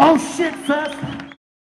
Oh shit, first.